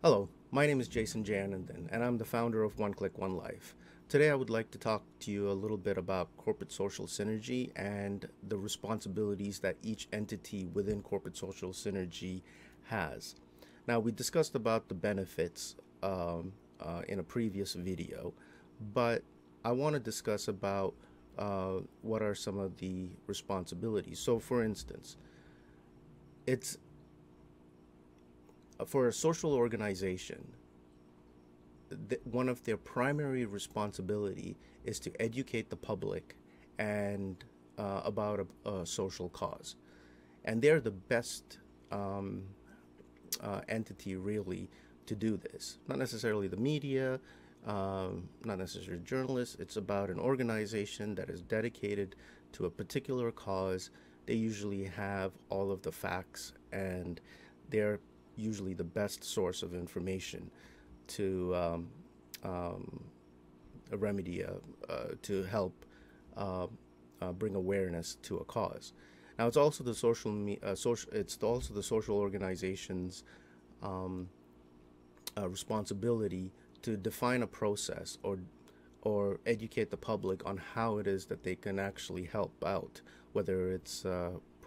Hello, my name is Jason Janandan, and I'm the founder of One Click One Life. Today, I would like to talk to you a little bit about corporate social synergy and the responsibilities that each entity within corporate social synergy has. Now, we discussed about the benefits um, uh, in a previous video, but I want to discuss about uh, what are some of the responsibilities. So, for instance, it's for a social organization, one of their primary responsibility is to educate the public and uh, about a, a, social cause, and they're the best um, uh, entity really to do this. Not necessarily the media, um, not necessarily journalists. It's about an organization that is dedicated to a particular cause. They usually have all of the facts and they're usually the best source of information to um, um, remedy uh, uh, to help uh, uh, bring awareness to a cause. Now, it's also the social, me- uh, social it's also the social organizations' um, responsibility to define a process or or educate the public on how it is that they can actually help out, whether it's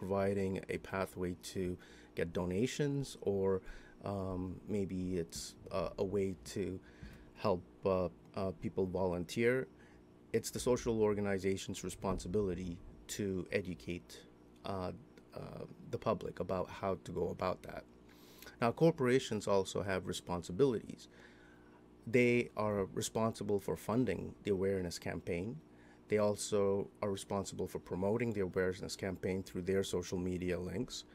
providing a pathway to get donations, or um, maybe it's uh, a way to help uh, uh, people volunteer. It's the social organization's responsibility to educate uh, uh, the public about how to go about that. Now, corporations also have responsibilities. They are responsible for funding the awareness campaign. They also are responsible for promoting the awareness campaign through their social media links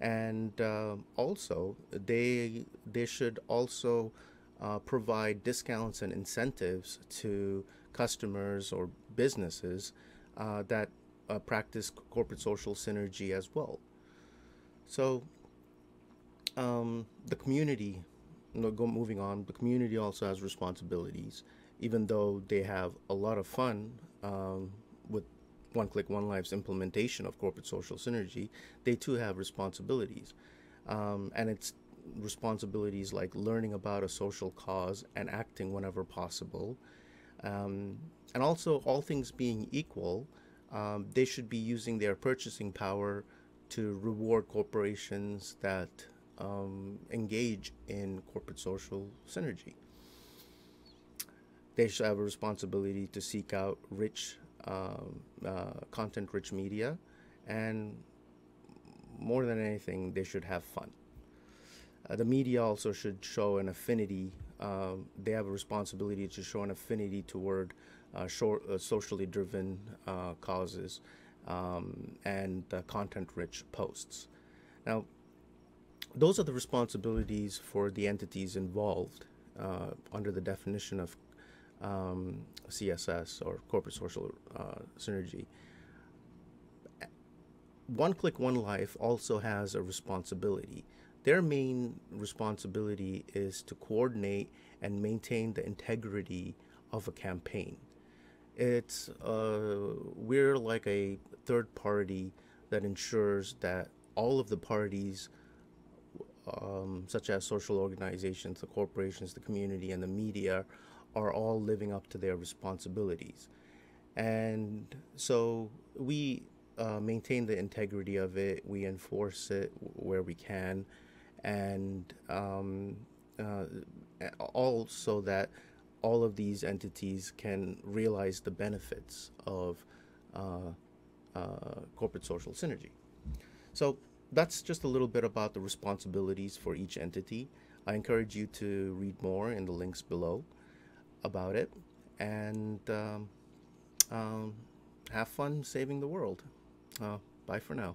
and uh, also they they should also uh, provide discounts and incentives to customers or businesses uh, that uh, practice corporate social synergy as well. So um, the community, moving on, the community also has responsibilities, even though they have a lot of fun um, with one Click One Life's implementation of corporate social synergy, they too have responsibilities. Um, and it's responsibilities like learning about a social cause and acting whenever possible. Um, and also, all things being equal, um, they should be using their purchasing power to reward corporations that um, engage in corporate social synergy. They should have a responsibility to seek out rich um, uh, content rich media, and more than anything, they should have fun. Uh, the media also should show an affinity. Um, they have a responsibility to show an affinity toward uh, short, uh, socially driven uh, causes um, and content rich posts. Now, those are the responsibilities for the entities involved uh, under the definition of um, CSS or corporate social uh, synergy. One Click One Life also has a responsibility. Their main responsibility is to coordinate and maintain the integrity of a campaign. It's uh, we're like a third party that ensures that all of the parties, um, such as social organizations, the corporations, the community, and the media, are all living up to their responsibilities. And so we uh, maintain the integrity of it, we enforce it where we can, and um, uh, all so that all of these entities can realize the benefits of uh, uh corporate social synergy. So that's just a little bit about the responsibilities for each entity. I encourage you to read more in the links below about it and um, um, have fun saving the world. Uh, bye for now.